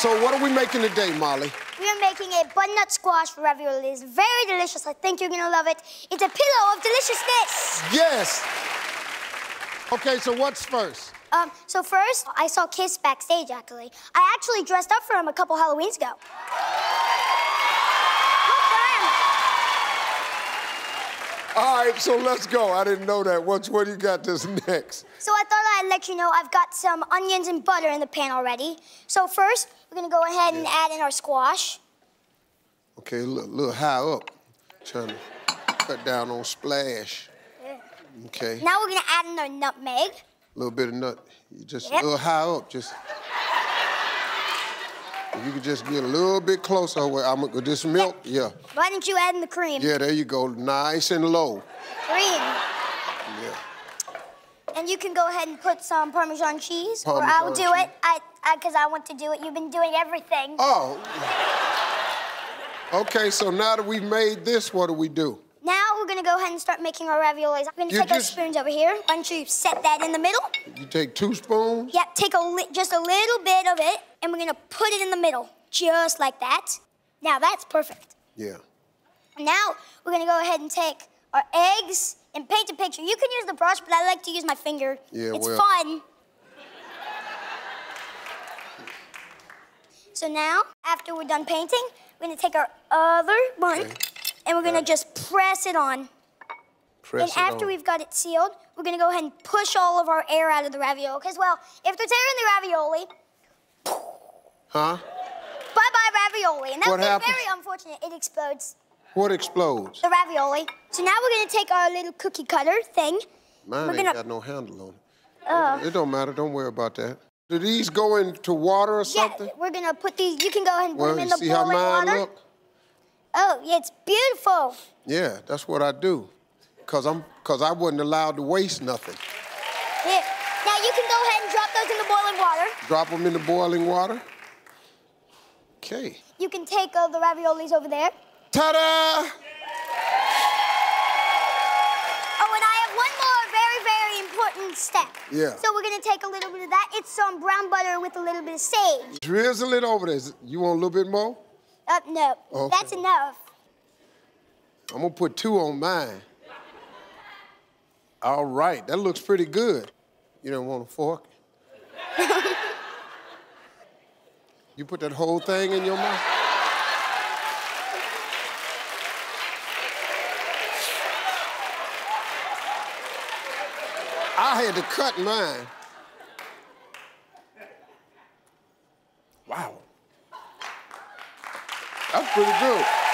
So what are we making today, Molly? We are making a butternut squash ravioli. It's very delicious. I think you're gonna love it. It's a pillow of deliciousness. Yes. Okay, so what's first? Um, so first, I saw Kiss backstage, actually. I actually dressed up for him a couple Halloweens ago. All right, so let's go. I didn't know that. What's what do you got this next? So I thought I'd let you know I've got some onions and butter in the pan already. So first, we're gonna go ahead and add in our squash. Okay, a little, little high up. Trying to cut down on splash. Okay. Now we're gonna add in our nutmeg. A little bit of nut. You just Yep. a little high up. Just. If you could just get a little bit closer. Where I'm gonna this milk. Yeah. Why didn't you add in the cream? Yeah, there you go. Nice and low. Cream. Yeah. And you can go ahead and put some Parmesan cheese, Parmesan or I'll do cheese. it. I, I, cause I want to do it. You've been doing everything. Oh. Okay, so now that we've made this, what do we do? Gonna go ahead and start making our raviolis. I'm gonna You take just- our spoons over here. Why don't you set that in the middle? You take two spoons. Yep, take a just a little bit of it, and we're gonna put it in the middle, just like that. Now that's perfect. Yeah. Now we're gonna go ahead and take our eggs and paint a picture. You can use the brush, but I like to use my finger. Yeah, it's well- fun. So now, after we're done painting, we're gonna take our other one, Okay. And we're gonna just press it on. Press and it after on. we've got it sealed, we're gonna go ahead and push all of our air out of the ravioli. Because, well, if there's air in the ravioli, Huh? bye-bye ravioli. And that would be very unfortunate. It explodes, What explodes? the ravioli. So now we're gonna take our little cookie cutter thing. Mine we're ain't gonna- got no handle on it. Oh. It don't matter. Don't worry about that. Do these go into water or something? Yeah, we're gonna put these, you can go ahead and put well, them in the see how boiling mine water. look? Oh, yeah, it's beautiful. Yeah, that's what I do. Cause I'm, cause I wasn't allowed to waste nothing. Yeah. Now you can go ahead and drop those in the boiling water. Drop them in the boiling water. Okay. You can take uh, the raviolis over there. Ta-da! Oh, and I have one more very, very important step. Yeah. So we're gonna take a little bit of that. It's some brown butter with a little bit of sage. Drizzle it over there. You want a little bit more? Uh, no, Okay. that's enough. I'm gonna put two on mine. All right, that looks pretty good. You don't want a fork? you put that whole thing in your mouth? I had to cut mine. Wow. That's pretty good.